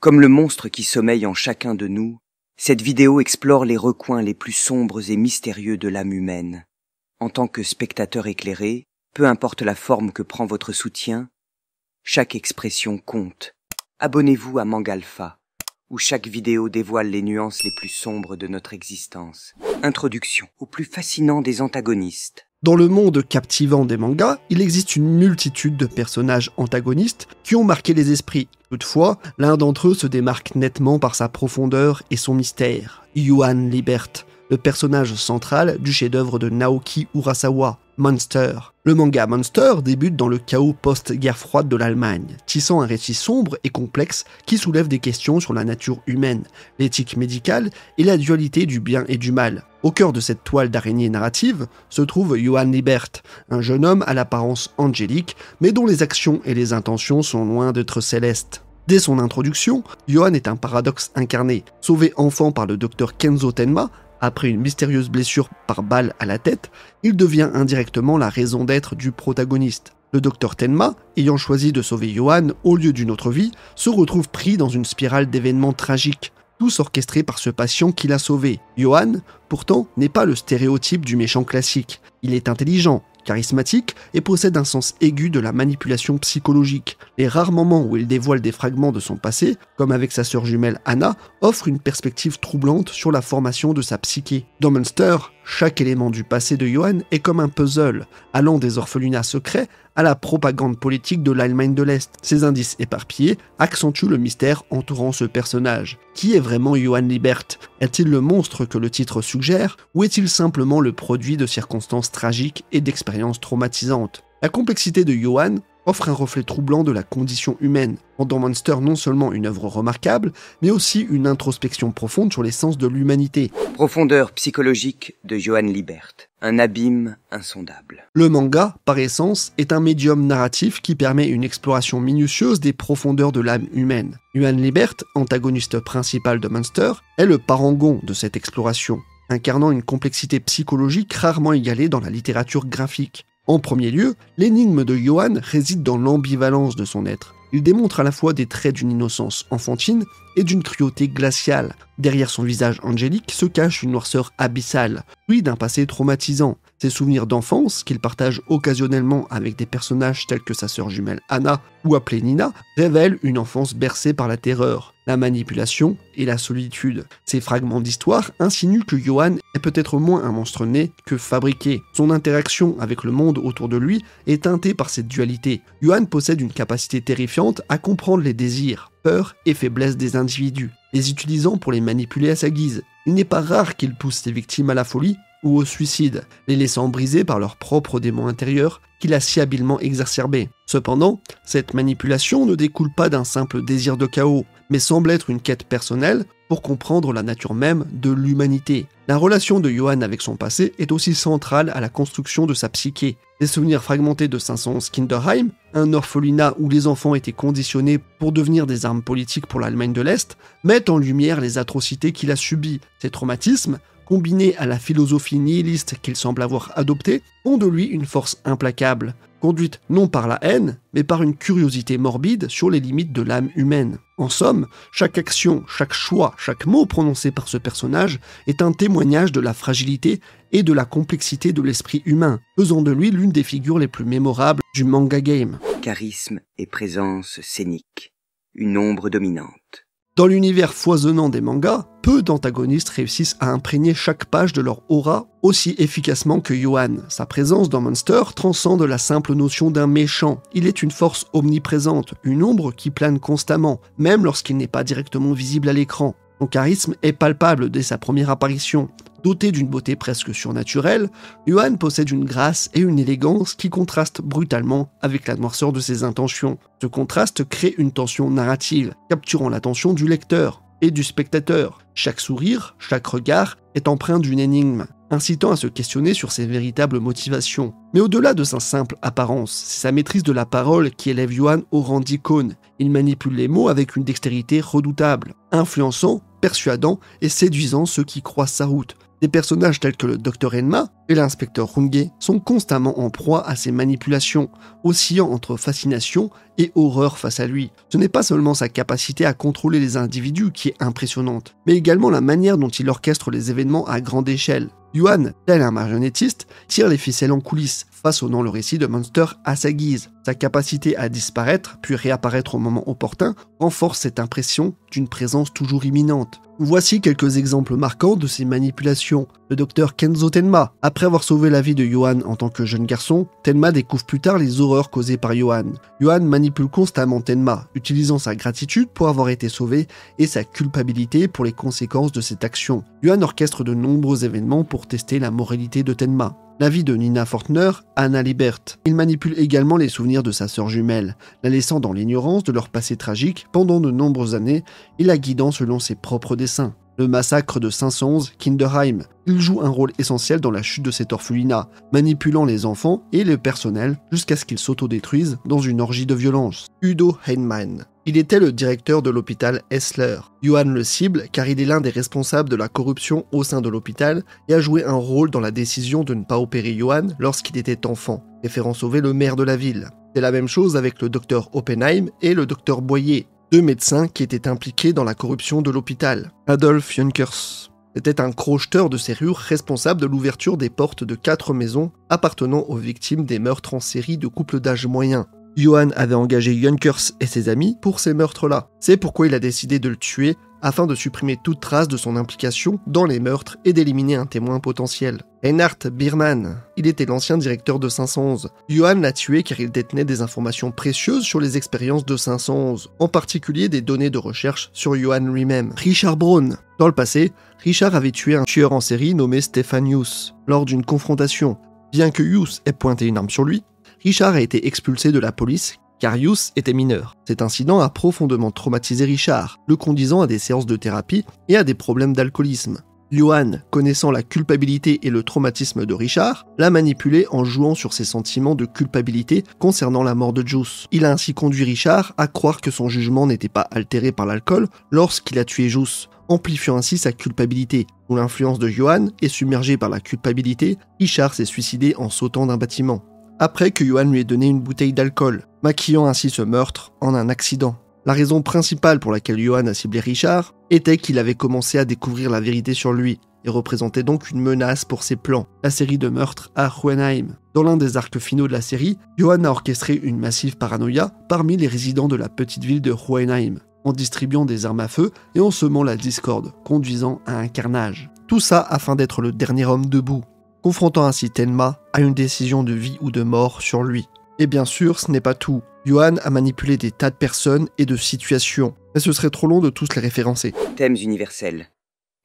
Comme le monstre qui sommeille en chacun de nous, cette vidéo explore les recoins les plus sombres et mystérieux de l'âme humaine. En tant que spectateur éclairé, peu importe la forme que prend votre soutien, chaque expression compte. Abonnez-vous à Mangalfa, où chaque vidéo dévoile les nuances les plus sombres de notre existence. Introduction au plus fascinant des antagonistes. Dans le monde captivant des mangas, il existe une multitude de personnages antagonistes qui ont marqué les esprits. Toutefois, l'un d'entre eux se démarque nettement par sa profondeur et son mystère. Yuan Libert, le personnage central du chef-d'œuvre de Naoki Urasawa, Monster. Le manga Monster débute dans le chaos post-guerre froide de l'Allemagne, tissant un récit sombre et complexe qui soulève des questions sur la nature humaine, l'éthique médicale et la dualité du bien et du mal. Au cœur de cette toile d'araignée narrative se trouve Johann Libert, un jeune homme à l'apparence angélique, mais dont les actions et les intentions sont loin d'être célestes. Dès son introduction, Johann est un paradoxe incarné. Sauvé enfant par le docteur Kenzo Tenma, après une mystérieuse blessure par balle à la tête, il devient indirectement la raison d'être du protagoniste. Le docteur Tenma, ayant choisi de sauver Johan au lieu d'une autre vie, se retrouve pris dans une spirale d'événements tragiques, tous orchestrés par ce patient qui l'a sauvé. Johan, pourtant, n'est pas le stéréotype du méchant classique. Il est intelligent, charismatique et possède un sens aigu de la manipulation psychologique. Les rares moments où il dévoile des fragments de son passé, comme avec sa sœur jumelle Anna, offrent une perspective troublante sur la formation de sa psyché. Dans Monster, chaque élément du passé de Johan est comme un puzzle, allant des orphelinats secrets à la propagande politique de l'Allemagne de l'Est. Ces indices éparpillés accentuent le mystère entourant ce personnage. Qui est vraiment Johann Libert Est-il le monstre que le titre suggère ou est-il simplement le produit de circonstances tragiques et d'expériences traumatisantes? La complexité de Johann offre un reflet troublant de la condition humaine, rendant Monster non seulement une œuvre remarquable, mais aussi une introspection profonde sur l'essence de l'humanité. Profondeur psychologique de Johann Libert. Un abîme insondable. Le manga, par essence, est un médium narratif qui permet une exploration minutieuse des profondeurs de l'âme humaine. Johann Libert, antagoniste principal de Monster, est le parangon de cette exploration incarnant une complexité psychologique rarement égalée dans la littérature graphique. En premier lieu, l'énigme de Johan réside dans l'ambivalence de son être. Il démontre à la fois des traits d'une innocence enfantine et d'une cruauté glaciale. Derrière son visage angélique se cache une noirceur abyssale, puis d'un passé traumatisant. Ses souvenirs d'enfance, qu'il partage occasionnellement avec des personnages tels que sa sœur jumelle Anna ou appelée Nina, révèlent une enfance bercée par la terreur, la manipulation et la solitude. Ces fragments d'histoire insinuent que Johan est peut-être moins un monstre né que fabriqué. Son interaction avec le monde autour de lui est teintée par cette dualité. Johan possède une capacité terrifiante à comprendre les désirs, peurs et faiblesses des individus, les utilisant pour les manipuler à sa guise. Il n'est pas rare qu'il pousse ses victimes à la folie ou au suicide, les laissant brisés par leurs propres démons intérieurs qu'il a si habilement exacerbés. Cependant, cette manipulation ne découle pas d'un simple désir de chaos, mais semble être une quête personnelle pour comprendre la nature même de l'humanité. La relation de Johan avec son passé est aussi centrale à la construction de sa psyché. Les souvenirs fragmentés de Saint-Saëns Kinderheim, un orphelinat où les enfants étaient conditionnés pour devenir des armes politiques pour l'Allemagne de l'Est, mettent en lumière les atrocités qu'il a subies. Ces traumatismes combiné à la philosophie nihiliste qu'il semble avoir adoptée, ont de lui une force implacable, conduite non par la haine, mais par une curiosité morbide sur les limites de l'âme humaine. En somme, chaque action, chaque choix, chaque mot prononcé par ce personnage est un témoignage de la fragilité et de la complexité de l'esprit humain, faisant de lui l'une des figures les plus mémorables du manga game. Charisme et présence scénique. Une ombre dominante. Dans l'univers foisonnant des mangas, peu d'antagonistes réussissent à imprégner chaque page de leur aura aussi efficacement que Johan. Sa présence dans Monster transcende la simple notion d'un méchant. Il est une force omniprésente, une ombre qui plane constamment, même lorsqu'il n'est pas directement visible à l'écran. Son charisme est palpable dès sa première apparition. Doté d'une beauté presque surnaturelle, Yuan possède une grâce et une élégance qui contrastent brutalement avec la noirceur de ses intentions. Ce contraste crée une tension narrative, capturant l'attention du lecteur et du spectateur. Chaque sourire, chaque regard est empreint d'une énigme, incitant à se questionner sur ses véritables motivations. Mais au-delà de sa simple apparence, c'est sa maîtrise de la parole qui élève Yuan au rang d'icône. Il manipule les mots avec une dextérité redoutable, influençant persuadant et séduisant ceux qui croisent sa route. Des personnages tels que le Dr Enma, et l'inspecteur Runge sont constamment en proie à ses manipulations, oscillant entre fascination et horreur face à lui. Ce n'est pas seulement sa capacité à contrôler les individus qui est impressionnante, mais également la manière dont il orchestre les événements à grande échelle. Yuan, tel un marionnettiste, tire les ficelles en coulisses, façonnant le récit de Monster à sa guise. Sa capacité à disparaître, puis réapparaître au moment opportun, renforce cette impression d'une présence toujours imminente. Voici quelques exemples marquants de ces manipulations. Le docteur Kenzo Tenma. Après avoir sauvé la vie de Yohan en tant que jeune garçon, Tenma découvre plus tard les horreurs causées par Yohan. Yohan manipule constamment Tenma, utilisant sa gratitude pour avoir été sauvé et sa culpabilité pour les conséquences de cette action. Yohan orchestre de nombreux événements pour tester la moralité de Tenma la vie de Nina Fortner, Anna Libert. Il manipule également les souvenirs de sa sœur jumelle, la laissant dans l'ignorance de leur passé tragique pendant de nombreuses années et la guidant selon ses propres desseins. Le massacre de 511 Kinderheim. Il joue un rôle essentiel dans la chute de cet orphelinat, manipulant les enfants et le personnel jusqu'à ce qu'ils s'autodétruisent dans une orgie de violence. Udo Heinmann. Il était le directeur de l'hôpital Essler. Johann le cible car il est l'un des responsables de la corruption au sein de l'hôpital et a joué un rôle dans la décision de ne pas opérer Johann lorsqu'il était enfant, préférant sauver le maire de la ville. C'est la même chose avec le docteur Oppenheim et le docteur Boyer, deux médecins qui étaient impliqués dans la corruption de l'hôpital. Adolf Junkers était un crocheteur de serrure responsable de l'ouverture des portes de quatre maisons appartenant aux victimes des meurtres en série de couples d'âge moyen. Johan avait engagé Junkers et ses amis pour ces meurtres-là. C'est pourquoi il a décidé de le tuer afin de supprimer toute trace de son implication dans les meurtres et d'éliminer un témoin potentiel. Reinhard Biermann, il était l'ancien directeur de 511. Johan l'a tué car il détenait des informations précieuses sur les expériences de 511, en particulier des données de recherche sur Johan lui-même. Richard Braun. Dans le passé, Richard avait tué un tueur en série nommé Stefan Hughes lors d'une confrontation. Bien que Hughes ait pointé une arme sur lui, Richard a été expulsé de la police car Hughes était mineur. Cet incident a profondément traumatisé Richard, le conduisant à des séances de thérapie et à des problèmes d'alcoolisme. Johan, connaissant la culpabilité et le traumatisme de Richard, l'a manipulé en jouant sur ses sentiments de culpabilité concernant la mort de Juice. Il a ainsi conduit Richard à croire que son jugement n'était pas altéré par l'alcool lorsqu'il a tué Juice, amplifiant ainsi sa culpabilité. Sous l'influence de Johan et submergé par la culpabilité, Richard s'est suicidé en sautant d'un bâtiment après que Johan lui ait donné une bouteille d'alcool, maquillant ainsi ce meurtre en un accident. La raison principale pour laquelle Johan a ciblé Richard était qu'il avait commencé à découvrir la vérité sur lui et représentait donc une menace pour ses plans, la série de meurtres à Hohenheim. Dans l'un des arcs finaux de la série, Johan a orchestré une massive paranoïa parmi les résidents de la petite ville de Hohenheim, en distribuant des armes à feu et en semant la discorde, conduisant à un carnage. Tout ça afin d'être le dernier homme debout, confrontant ainsi Tenma à une décision de vie ou de mort sur lui. Et bien sûr, ce n'est pas tout. Johan a manipulé des tas de personnes et de situations, mais ce serait trop long de tous les référencer. Thèmes universels.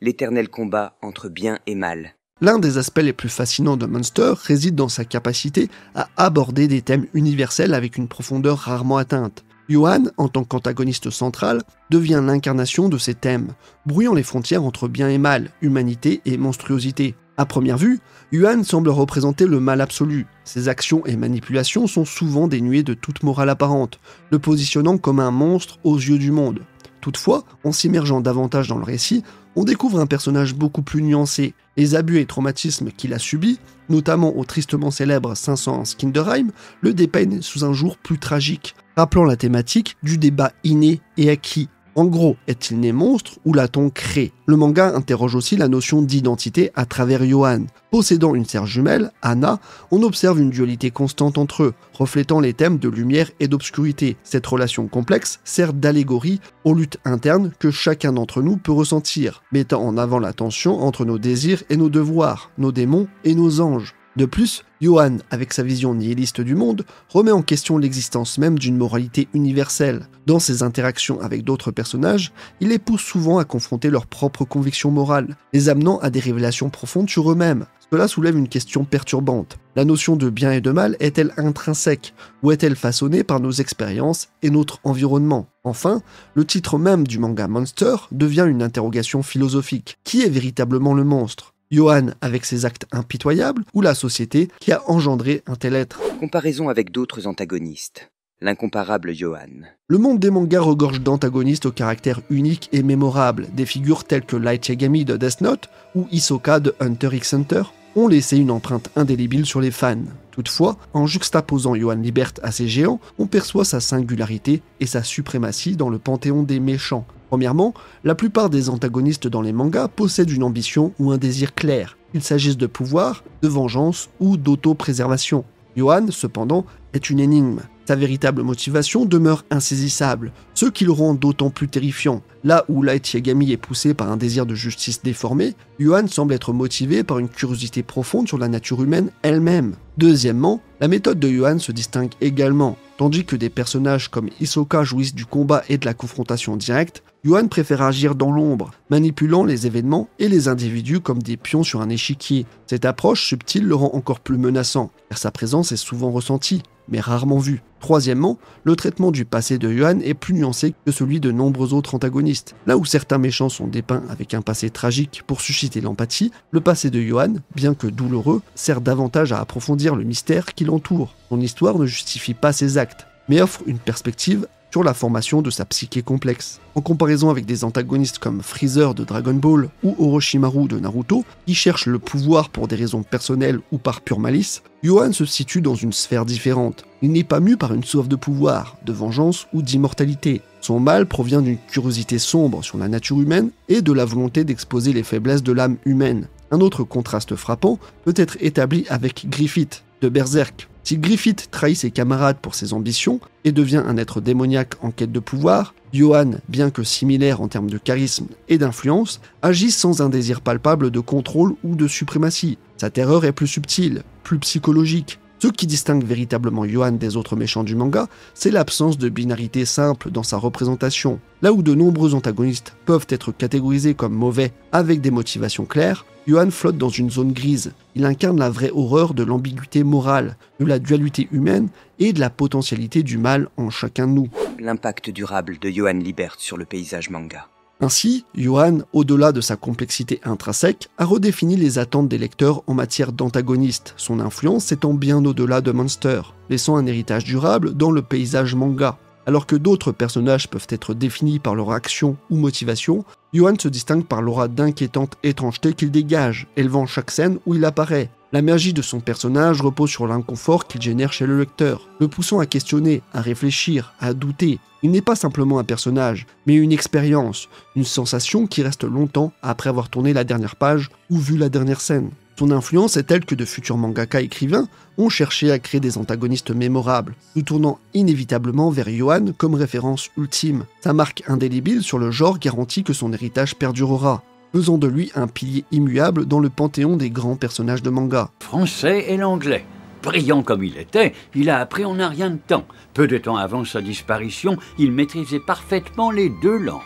L'éternel combat entre bien et mal. L'un des aspects les plus fascinants de Monster réside dans sa capacité à aborder des thèmes universels avec une profondeur rarement atteinte. Johan, en tant qu'antagoniste central, devient l'incarnation de ces thèmes, brouillant les frontières entre bien et mal, humanité et monstruosité. À première vue, Yuan semble représenter le mal absolu. Ses actions et manipulations sont souvent dénuées de toute morale apparente, le positionnant comme un monstre aux yeux du monde. Toutefois, en s'immergeant davantage dans le récit, on découvre un personnage beaucoup plus nuancé. Les abus et traumatismes qu'il a subis, notamment au tristement célèbre 500 Skinderheim, le dépeignent sous un jour plus tragique, rappelant la thématique du débat inné et acquis en gros, est-il né monstre ou l'a-t-on créé? Le manga interroge aussi la notion d'identité à travers Johan. Possédant une sœur jumelle, Anna, on observe une dualité constante entre eux, reflétant les thèmes de lumière et d'obscurité. Cette relation complexe sert d'allégorie aux luttes internes que chacun d'entre nous peut ressentir, mettant en avant la tension entre nos désirs et nos devoirs, nos démons et nos anges. De plus, Johan, avec sa vision nihiliste du monde, remet en question l'existence même d'une moralité universelle. Dans ses interactions avec d'autres personnages, il les pousse souvent à confronter leurs propres convictions morales, les amenant à des révélations profondes sur eux-mêmes. Cela soulève une question perturbante. La notion de bien et de mal est-elle intrinsèque ou est-elle façonnée par nos expériences et notre environnement? Enfin, le titre même du manga Monster devient une interrogation philosophique. Qui est véritablement le monstre? Johan avec ses actes impitoyables ou la société qui a engendré un tel être. Comparaison avec d'autres antagonistes. L'incomparable Johan. Le monde des mangas regorge d'antagonistes au caractère unique et mémorable, des figures telles que Light Yagami de Death Note ou Hisoka de Hunter x Hunter ont laissé une empreinte indélébile sur les fans. Toutefois, en juxtaposant Johann Libert à ces géants, on perçoit sa singularité et sa suprématie dans le panthéon des méchants. Premièrement, la plupart des antagonistes dans les mangas possèdent une ambition ou un désir clair, qu'il s'agisse de pouvoir, de vengeance ou d'auto-préservation. Johan, cependant, est une énigme. Sa véritable motivation demeure insaisissable, ce qui le rend d'autant plus terrifiant. Là où Light Yagami est poussé par un désir de justice déformé, Yuan semble être motivé par une curiosité profonde sur la nature humaine elle-même. Deuxièmement, la méthode de Yuan se distingue également. Tandis que des personnages comme Hisoka jouissent du combat et de la confrontation directe, Yuan préfère agir dans l'ombre, manipulant les événements et les individus comme des pions sur un échiquier. Cette approche subtile le rend encore plus menaçant, car sa présence est souvent ressentie, mais rarement vu. Troisièmement, le traitement du passé de Yuan est plus nuancé que celui de nombreux autres antagonistes. Là où certains méchants sont dépeints avec un passé tragique pour susciter l'empathie, le passé de Yuan, bien que douloureux, sert davantage à approfondir le mystère qui l'entoure. Son histoire ne justifie pas ses actes, mais offre une perspective sur la formation de sa psyché complexe. En comparaison avec des antagonistes comme Freezer de Dragon Ball ou Orochimaru de Naruto, qui cherchent le pouvoir pour des raisons personnelles ou par pure malice, Yohan se situe dans une sphère différente. Il n'est pas mu par une soif de pouvoir, de vengeance ou d'immortalité. Son mal provient d'une curiosité sombre sur la nature humaine et de la volonté d'exposer les faiblesses de l'âme humaine. Un autre contraste frappant peut être établi avec Griffith de Berserk, si Griffith trahit ses camarades pour ses ambitions et devient un être démoniaque en quête de pouvoir, Johan, bien que similaire en termes de charisme et d'influence, agit sans un désir palpable de contrôle ou de suprématie. Sa terreur est plus subtile, plus psychologique. Ce qui distingue véritablement Johan des autres méchants du manga, c'est l'absence de binarité simple dans sa représentation. Là où de nombreux antagonistes peuvent être catégorisés comme mauvais avec des motivations claires, Johan flotte dans une zone grise. Il incarne la vraie horreur de l'ambiguïté morale, de la dualité humaine et de la potentialité du mal en chacun de nous. L'impact durable de Johan Libert sur le paysage manga. Ainsi, Johan, au-delà de sa complexité intrinsèque, a redéfini les attentes des lecteurs en matière d'antagoniste, son influence s'étend bien au-delà de Monster, laissant un héritage durable dans le paysage manga. Alors que d'autres personnages peuvent être définis par leur action ou motivation, Johan se distingue par l'aura d'inquiétante étrangeté qu'il dégage, élevant chaque scène où il apparaît. La magie de son personnage repose sur l'inconfort qu'il génère chez le lecteur, le poussant à questionner, à réfléchir, à douter. Il n'est pas simplement un personnage, mais une expérience, une sensation qui reste longtemps après avoir tourné la dernière page ou vu la dernière scène. Son influence est telle que de futurs mangaka écrivains ont cherché à créer des antagonistes mémorables, nous tournant inévitablement vers Johan comme référence ultime. Sa marque indélébile sur le genre garantit que son héritage perdurera, faisant de lui un pilier immuable dans le panthéon des grands personnages de manga. Français et l'anglais. Brillant comme il était, il a appris en un rien de temps. Peu de temps avant sa disparition, il maîtrisait parfaitement les deux langues.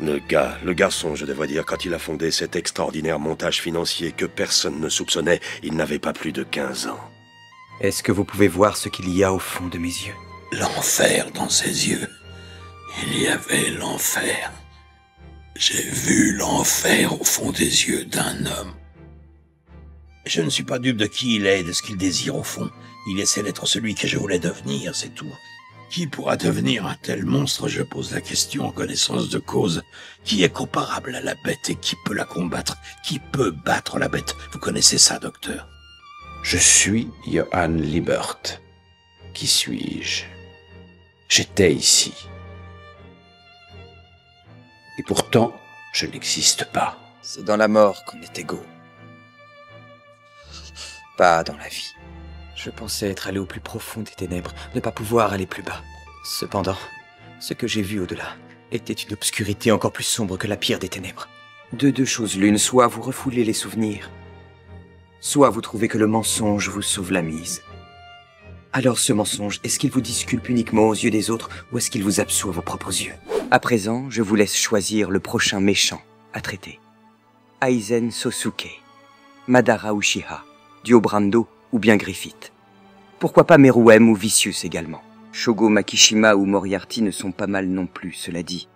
Le gars, le garçon, je devrais dire, quand il a fondé cet extraordinaire montage financier que personne ne soupçonnait, il n'avait pas plus de 15 ans. Est-ce que vous pouvez voir ce qu'il y a au fond de mes yeux? L'enfer dans ses yeux. Il y avait l'enfer. J'ai vu l'enfer au fond des yeux d'un homme. Je ne suis pas dupe de qui il est et de ce qu'il désire au fond. Il essaie d'être celui que je voulais devenir, c'est tout. Qui pourra devenir un tel monstre Je pose la question en connaissance de cause. Qui est comparable à la bête et qui peut la combattre? Qui peut battre la bête? Vous connaissez ça, docteur? Je suis Johann Liebert. Qui suis-je? J'étais ici. Et pourtant, je n'existe pas. C'est dans la mort qu'on est égaux. Pas dans la vie. Je pensais être allé au plus profond des ténèbres, ne pas pouvoir aller plus bas. Cependant, ce que j'ai vu au-delà était une obscurité encore plus sombre que la pire des ténèbres. De deux choses l'une, soit vous refoulez les souvenirs, soit vous trouvez que le mensonge vous sauve la mise. Alors ce mensonge, est-ce qu'il vous disculpe uniquement aux yeux des autres ou est-ce qu'il vous absout à vos propres yeux? À présent, je vous laisse choisir le prochain méchant à traiter. Aizen Sosuke, Madara Uchiha, Dio Brando ou bien Griffith. Pourquoi pas Meruem ou Vicious également? Shogo Makishima ou Moriarty ne sont pas mal non plus, cela dit.